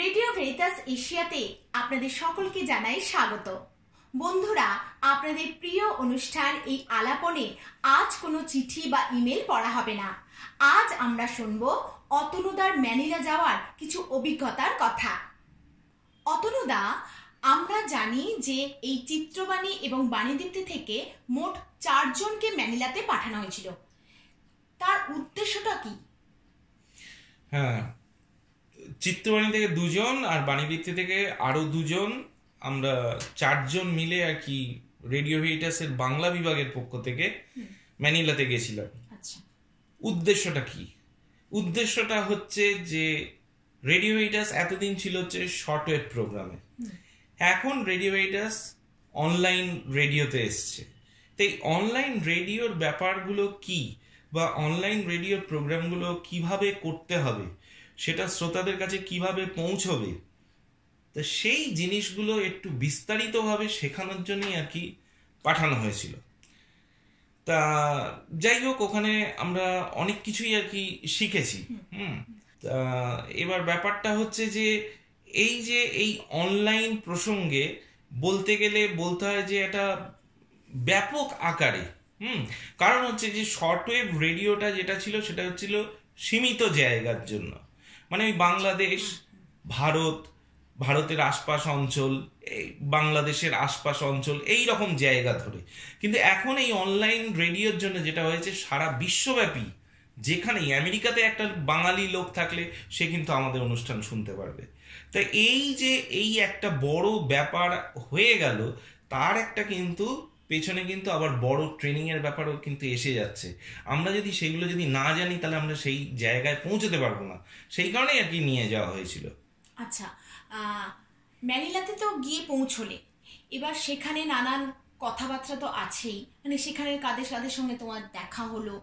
Radio Veritas এশিয়াতে আপনাদের সকলকে জানাই স্বাগত। বন্ধুরা, আপনাদের প্রিয় অনুষ্ঠান এই আলাপনে আজ কোনো চিঠি বা ইমেল পড়া হবে না। আজ আমরা শুনব অতনুদার ম্যানিলা যাওয়ার কিছু অভিজ্ঞতার কথা। অতনুদা, আমরা জানি যে এই চিত্রবাণী এবং বাণীদীপ্তি থেকে মোট চারজনকে ম্যানিলাতে পাঠানো হয়েছিল। তার উদ্দেশ্যটা কি? হ্যাঁ চিত্রবাণী থেকে দুজন আর বাণীবৃত্তি থেকে আরও দুজন। আমরা চারজন মিলে আর কি রেডিও ভিটাসের বাংলা বিভাগের পক্ষ থেকে ম্যানিলাতে গেছিলাম। আচ্ছা। উদ্দেশ্যটা কি? উদ্দেশ্যটা হচ্ছে যে রেডিও ভিটাস এতদিন ছিল হচ্ছে শর্টওয়েভ প্রোগ্রামে। এখন রেডিও ভিটাস অনলাইন রেডিওতে এসছে। তো এই অনলাইন রেডিওর ব্যাপারগুলো কি বা অনলাইন রেডিওর প্রোগ্রামগুলো কীভাবে করতে হবে সেটা শ্রোতাদের কাছে কীভাবে পৌঁছবে? তো সেই জিনিসগুলো একটু বিস্তারিতভাবে শেখানোর জন্যই আর কি পাঠানো হয়েছিল। তা যাই হোক ওখানে আমরা অনেক কিছুই আর কি শিখেছি। হুম। তা এবার ব্যাপারটা হচ্ছে যে এই যে এই অনলাইন প্রসঙ্গে বলতে গেলে বলতে হয় যে এটা ব্যাপক আকারে হুম কারণ হচ্ছে যে শর্টওয়েভ রেডিওটা যেটা ছিল সেটা হচ্ছিল সীমিত জায়গার জন্য। মানে ওই বাংলাদেশ, ভারত, ভারতের আশপাশ অঞ্চল, এই বাংলাদেশের আশপাশ অঞ্চল, এই রকম জায়গা ধরে। কিন্তু এখন এই অনলাইন রেডিওর জন্য যেটা হয়েছে, সারা বিশ্বব্যাপী যেখানেই, আমেরিকাতে একটা বাঙালি লোক থাকলে সে কিন্তু আমাদের অনুষ্ঠান শুনতে পারবে। তো এই যে, এই একটা বড় ব্যাপার হয়ে গেল, তার একটা কিন্তু পেছনে কিন্তু আবার বড় ট্রেনিং এর ব্যাপারও কিন্তু এসে যাচ্ছে। আমরা যদি সেগুলো যদি না জানি, তাহলে আমরা সেই জায়গায় পৌঁছতে পারব না। সেই কারণেই আর কি নিয়ে যাওয়া হয়েছিল। আচ্ছা ম্যানিলাতে তো গিয়ে পৌঁছলে। এবার সেখানে নানান কথাবার্তা তো আছেই। মানে সেখানে কাদের সাদের সঙ্গে তোমার দেখা হলো?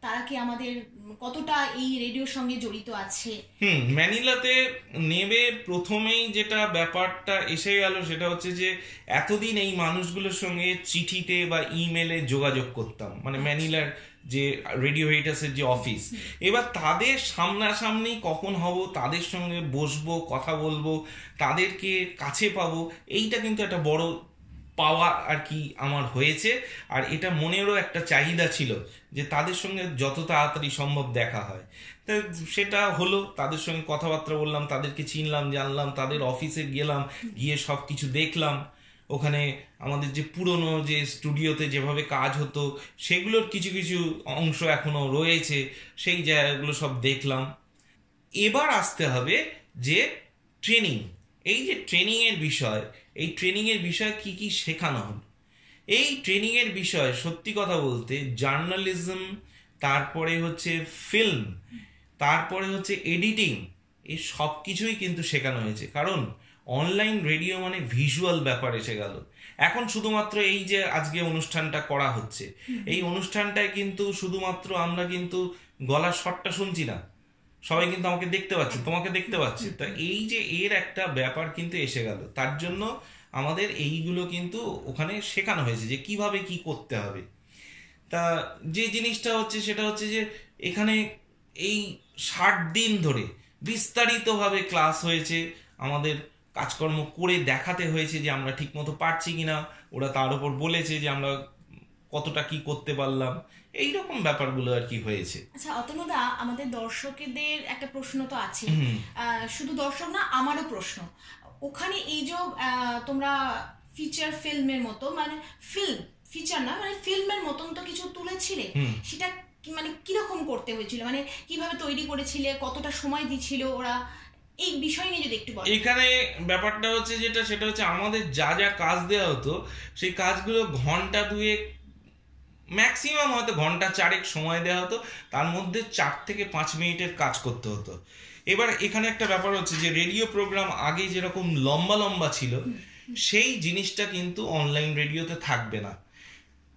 তারা কি আমাদের কতটা এই রেডিওর সঙ্গে জড়িত আছে? হুম ম্যানিলাতে নেবে প্রথমেই যেটা ব্যাপারটা এসে গেল সেটা হচ্ছে যে এতদিন এই মানুষগুলোর সঙ্গে চিঠিতে বা ইমেলে যোগাযোগ করতাম মানে ম্যানিলার যে রেডিও হেটাসের যে অফিস। এবার তাদের সামনাসামনি কখন হব তাদের সঙ্গে বসবো কথা বলব তাদেরকে কাছে পাবো এইটা কিন্তু একটা বড় পাওয়া আর কি আমার হয়েছে। আর এটা মনেরও একটা চাহিদা ছিল যে তাদের সঙ্গে যত তাড়াতাড়ি সম্ভব দেখা হয়। তা সেটা হলো, তাদের সঙ্গে কথাবার্তা বললাম, তাদেরকে চিনলাম, জানলাম, তাদের অফিসে গেলাম, গিয়ে সব কিছু দেখলাম। ওখানে আমাদের যে পুরনো যে স্টুডিওতে যেভাবে কাজ হতো, সেগুলোর কিছু কিছু অংশ এখনও রয়েছে, সেই জায়গাগুলো সব দেখলাম। এবার আসতে হবে যে ট্রেনিং। এই যে ট্রেনিং এর বিষয় এই ট্রেনিং এর বিষয় কি কি শেখানো হলো? এই ট্রেনিং এর বিষয় সত্যি কথা বলতে জার্নালিজম তারপরে হচ্ছে ফিল্ম তারপরে হচ্ছে এডিটিং এই সব কিছুই কিন্তু শেখানো হয়েছে। কারণ অনলাইন রেডিও মানে ভিজুয়াল ব্যাপার এসে গেল। এখন শুধুমাত্র এই যে আজকে অনুষ্ঠানটা করা হচ্ছে এই অনুষ্ঠানটায় কিন্তু শুধুমাত্র আমরা কিন্তু গলার শটটা শুনছি না। সবাই কিন্তু আমাকে দেখতে পাচ্ছে, তোমাকে দেখতে পাচ্ছে। তা এই যে এর একটা ব্যাপার কিন্তু এসে গেল। তার জন্য আমাদের এইগুলো কিন্তু ওখানে শেখানো হয়েছে যে কীভাবে কি করতে হবে। তা যে জিনিসটা হচ্ছে সেটা হচ্ছে যে এখানে এই ষাট দিন ধরে বিস্তারিতভাবে ক্লাস হয়েছে, আমাদের কাজকর্ম করে দেখাতে হয়েছে যে আমরা ঠিকমতো পারছি কিনা, ওরা তার উপর বলেছে যে আমরা কতটা কি করতে পারলাম। এই রকম ব্যাপারগুলো আর কি হয়েছে। আচ্ছা অতনুদা আমাদের দর্শকদের একটা প্রশ্ন তো আছে। শুধু দর্শক না আমারও প্রশ্ন। ওখানে এই যে তোমরা ফিচার ফিল্মের মতো মানে ফিল্ম ফিচার না মানে ফিল্মের মতন তো কিছু তুলেছিলে। সেটা কি- মানে কীরকম করতে হয়েছিল? মানে কীভাবে তৈরি করেছিলে কতটা সময় দিছিল ওরা? এই বিষয় নিয়ে যদি একটু বলো। এখানে ব্যাপারটা হচ্ছে যেটা সেটা হচ্ছে আমাদের যা যা কাজ দেওয়া হতো সেই কাজগুলো ঘণ্টা দুয়েক ম্যাক্সিমাম হয়তো ঘণ্টা চারেক সময় দেওয়া হতো, তার মধ্যে চার থেকে পাঁচ মিনিটের কাজ করতে হতো। এবার এখানে একটা ব্যাপার হচ্ছে যে রেডিও প্রোগ্রাম আগে যেরকম লম্বা লম্বা ছিল, সেই জিনিসটা কিন্তু অনলাইন রেডিওতে থাকবে না।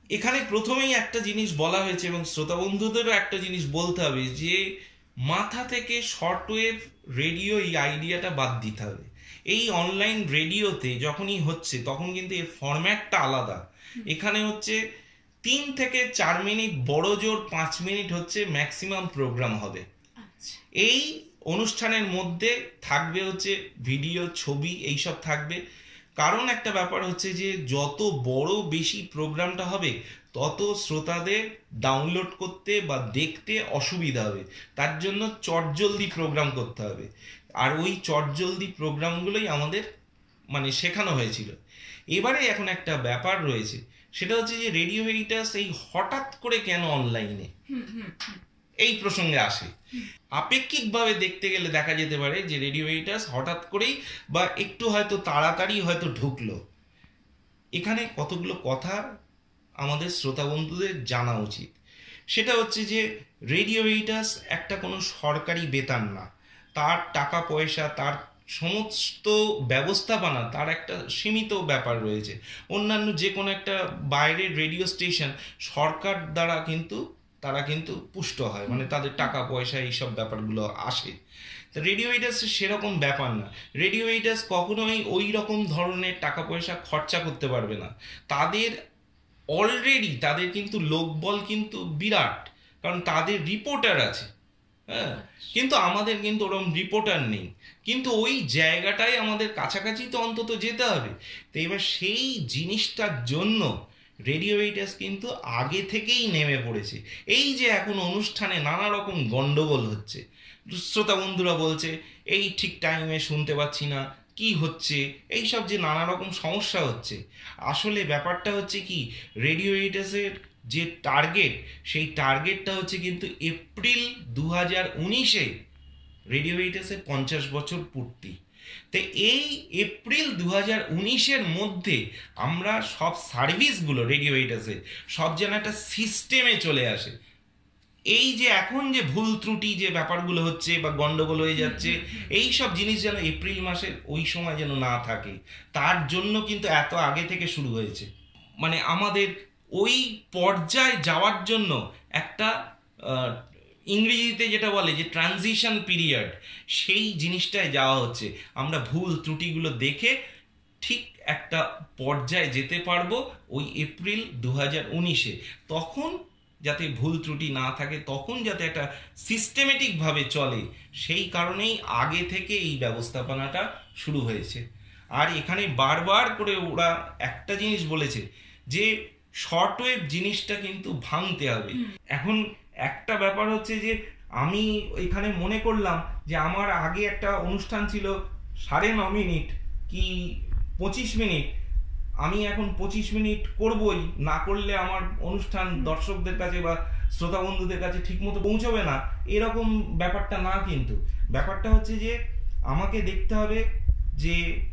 এখানে প্রথমেই একটা জিনিস বলা হয়েছে এবং শ্রোতা বন্ধুদেরও একটা জিনিস বলতে হবে যে, মাথা থেকে শর্টওয়েভ রেডিও এই আইডিয়াটা বাদ দিতে হবে। এই অনলাইন রেডিওতে যখনই হচ্ছে, তখন কিন্তু এর ফরম্যাটটা আলাদা। এখানে হচ্ছে তিন থেকে চার মিনিট বড় জোর পাঁচ মিনিট হচ্ছে ম্যাক্সিমাম প্রোগ্রাম হবে। আচ্ছা। এই অনুষ্ঠানের মধ্যে থাকবে হচ্ছে ভিডিও ছবি এইসব থাকবে। কারণ একটা ব্যাপার হচ্ছে যে যত বড় বেশি প্রোগ্রামটা হবে তত শ্রোতাদের ডাউনলোড করতে বা দেখতে অসুবিধা হবে। তার জন্য চটজলদি প্রোগ্রাম করতে হবে। আর ওই চটজলদি প্রোগ্রামগুলোই আমাদের মানে শেখানো হয়েছিল। এবারে এখন একটা ব্যাপার রয়েছে সেটা হচ্ছে যে রেডিও হেরিটাস এই হঠাৎ করে কেন অনলাইনে। এই প্রসঙ্গে আসে। আপেক্ষিকভাবে দেখতে গেলে দেখা যেতে পারে যে রেডিও এডিটার্স হঠাৎ করেই বা একটু হয়তো তাড়াতাড়ি হয়তো ঢুকলো। এখানে কতগুলো কথা আমাদের শ্রোতা বন্ধুদের জানা উচিত। সেটা হচ্ছে যে রেডিও এডিটার্স একটা কোনো সরকারি বেতন না। তার টাকা পয়সা তার সমস্ত ব্যবস্থাপনা তার একটা সীমিত ব্যাপার রয়েছে। অন্যান্য যে কোনো একটা বাইরের রেডিও স্টেশন সরকার দ্বারা কিন্তু, তারা কিন্তু পুষ্ট হয় মানে তাদের টাকা, পয়সা এইসব ব্যাপারগুলো আসে। তো রেডিও এইটার্স সেরকম ব্যাপার না। রেডিও এইটার্স কখনোই ওই রকম ধরনের টাকা, পয়সা খরচা করতে পারবে না। তাদের অলরেডি তাদের কিন্তু লোকবল কিন্তু বিরাট, কারণ তাদের রিপোর্টার আছে। হ্যাঁ? কিন্তু আমাদের কিন্তু ওরকম রিপোর্টার নেই। কিন্তু ওই জায়গাটাই আমাদের কাছাকাছি তো অন্তত যেতে হবে। তো এবার সেই জিনিসটার জন্য রেডিও এইটাস কিন্তু আগে থেকেই নেমে পড়েছে। এই যে এখন অনুষ্ঠানে নানা রকম গন্ডগোল হচ্ছে। শ্রোতা বন্ধুরা বলছে এই ঠিক টাইমে শুনতে পাচ্ছি না। কি হচ্ছে? এই সব যে নানা রকম সমস্যা হচ্ছে। আসলে ব্যাপারটা হচ্ছে কি? রেডিও এইটাসের যে টার্গেট সেই টার্গেটটা হচ্ছে কিন্তু এপ্রিল দু হাজার উনিশে রেডিও এইটাসের পঞ্চাশ বছর পূর্তি। তো এই এপ্রিল দু হাজার উনিশের মধ্যে আমরা সব সার্ভিসগুলো রেডিও এইটাসে সব যেন একটা সিস্টেমে চলে আসে। এই যে এখন যে ভুল ত্রুটি যে ব্যাপারগুলো হচ্ছে বা গন্ডগোল হয়ে যাচ্ছে এই সব জিনিস যেন এপ্রিল মাসের ওই সময় যেন না থাকে তার জন্য কিন্তু এত আগে থেকে শুরু হয়েছে। মানে আমাদের ওই পর্যায়ে যাওয়ার জন্য একটা ইংরেজিতে যেটা বলে যে ট্রানজিশন পিরিয়ড সেই জিনিসটায় যাওয়া হচ্ছে। আমরা ভুল ত্রুটিগুলো দেখে ঠিক একটা পর্যায়ে যেতে পারব ওই এপ্রিল দু হাজার উনিশে। তখন যাতে ভুল ত্রুটি না থাকে, তখন যাতে একটা সিস্টেমেটিকভাবে চলে, সেই কারণেই আগে থেকে এই ব্যবস্থাপনাটা শুরু হয়েছে। আর এখানে বারবার করে ওরা একটা জিনিস বলেছে যে শর্টওয়েভ জিনিসটা কিন্তু ভাঙতে হবে। এখন একটা ব্যাপার হচ্ছে যে আমি এখানে মনে করলাম যে আমার আগে একটা অনুষ্ঠান ছিল সাড়ে ন মিনিট কি পঁচিশ মিনিট। আমি এখন পঁচিশ মিনিট করবই না করলে আমার অনুষ্ঠান দর্শকদের কাছে বা শ্রোতা বন্ধুদের কাছে ঠিকমতো পৌঁছবে না। এরকম ব্যাপারটা না কিন্তু। ব্যাপারটা হচ্ছে যে আমাকে দেখতে হবে যে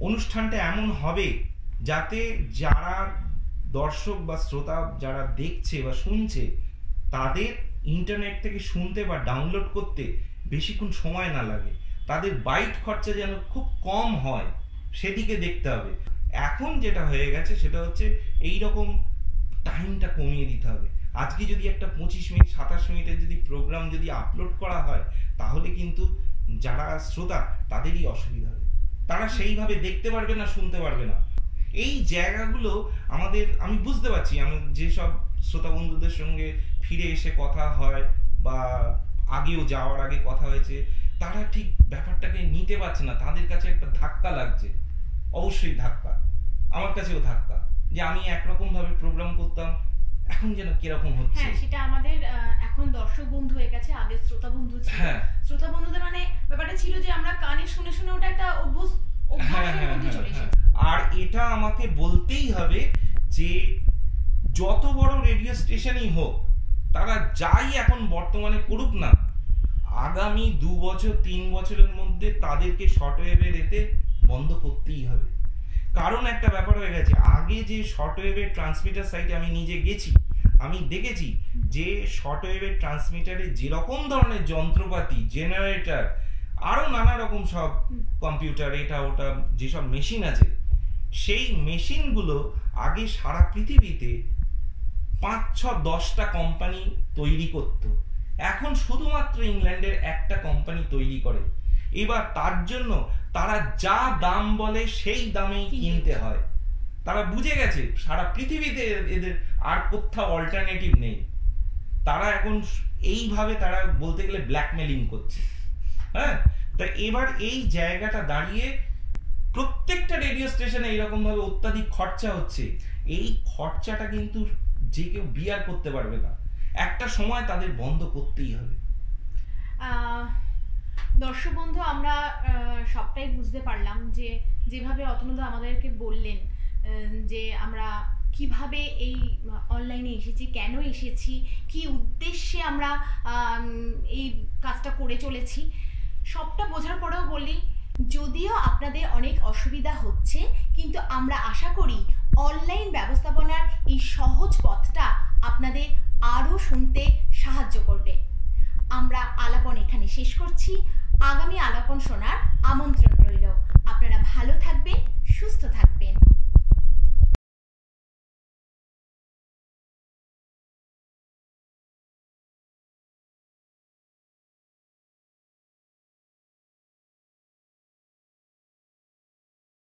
অনুষ্ঠানটা এমন হবে যাতে যারা দর্শক বা শ্রোতা যারা দেখছে বা শুনছে, তাদের ইন্টারনেট থেকে শুনতে বা ডাউনলোড করতে বেশিক্ষণ সময় না লাগে। তাদের বাইট খরচা যেন খুব কম হয়, সেদিকে দেখতে হবে। এখন যেটা হয়ে গেছে, সেটা হচ্ছে এই রকম টাইমটা কমিয়ে দিতে হবে। আজকে যদি একটা পঁচিশ মিনিট, সাতাশ মিনিটের যদি প্রোগ্রাম যদি আপলোড করা হয়, তাহলে কিন্তু যারা শ্রোতা, তাদেরই অসুবিধা হবে। তারা সেইভাবে দেখতে পারবে না, শুনতে পারবে না। এই জায়গাগুলো আমাদের আমি বুঝতে পারছি আমি যেসব শ্রোতা বন্ধুদের সঙ্গে ফিরে এসে কথা হয় বা আগেও যাওয়ার আগে কথা হয়েছে তারা ঠিক ব্যাপারটাকে নিতে পারছে না তাদের কাছে একটা ধাক্কা লাগছে অবশ্যই ধাক্কা আমার কাছেও ধাক্কা যে আমি একরকম ভাবে প্রোগ্রাম করতাম এখন যেন কীরকম হচ্ছে? হ্যাঁ সেটা আমাদের এখন দর্শক বন্ধু হয়ে গেছে আগে শ্রোতা বন্ধু ছিল। হ্যাঁ। শ্রোতা বন্ধুদের মানে ব্যাপারটা ছিল যে আমরা কানে শুনে শুনে ওটা একটা অভ্যস আর এটা আমাকে বলতেই হবে যে যত বড় রেডিও স্টেশনই হোক, তারা যাই এখন বর্তমানে করুক না, আগামী দু বছর, তিন বছরের মধ্যে তাদেরকে শর্টওয়েভের এতে বন্ধ করতেই হবে। কারণ একটা ব্যাপার হয়ে গেছে, আগে যে শর্টওয়েভের ট্রান্সমিটার সাইটে আমি নিজে গেছি, আমি দেখেছি যে শর্টওয়েভের ট্রান্সমিটারে যেরকম ধরনের যন্ত্রপাতি জেনারেটর আরও নানা রকম সব কম্পিউটার এটা ওটা যেসব মেশিন আছে সেই মেশিনগুলো আগে সারা পৃথিবীতে পাঁচ ছ দশটা কোম্পানি তৈরি করত। এখন শুধুমাত্র ইংল্যান্ডের একটা কোম্পানি তৈরি করে। এবার তার জন্য তারা যা দাম বলে সেই দামেই কিনতে হয়। তারা বুঝে গেছে সারা পৃথিবীতে এদের আর কোথাও অল্টারনেটিভ নেই। তারা এখন এইভাবে তারা বলতে গেলে ব্ল্যাকমেলিং করছে। হ্যাঁ? তা এবার এই জায়গাটা দাঁড়িয়ে প্রত্যেকটা রেডিও স্টেশনে এইরকম ভাবে অত্যাধিক খরচা হচ্ছে। এই খরচাটা কিন্তু যে কেউ বিয়ার করতে পারবে না। একটা সময় তাদের বন্ধ করতেই হবে। দর্শক বন্ধু, আমরা সবটাই বুঝতে পারলাম যে যেভাবে অতনুদা আমাদেরকে বললেন যে আমরা কীভাবে এই অনলাইনে এসেছি, কেন এসেছি, কি উদ্দেশ্যে আমরা এই কাজটা করে চলেছি। সবটা বোঝার পরেও বলি, যদিও আপনাদের অনেক অসুবিধা হচ্ছে, কিন্তু আমরা আশা করি অনলাইন ব্যবস্থাপনার এই সহজ পথটা আপনাদের আরও শুনতে সাহায্য করবে। আমরা আলাপন এখানে শেষ করছি। আগামী আলাপন শোনার আমন্ত্রণ রইল। আপনারা ভালো থাকবেন, সুস্থ থাকবেন।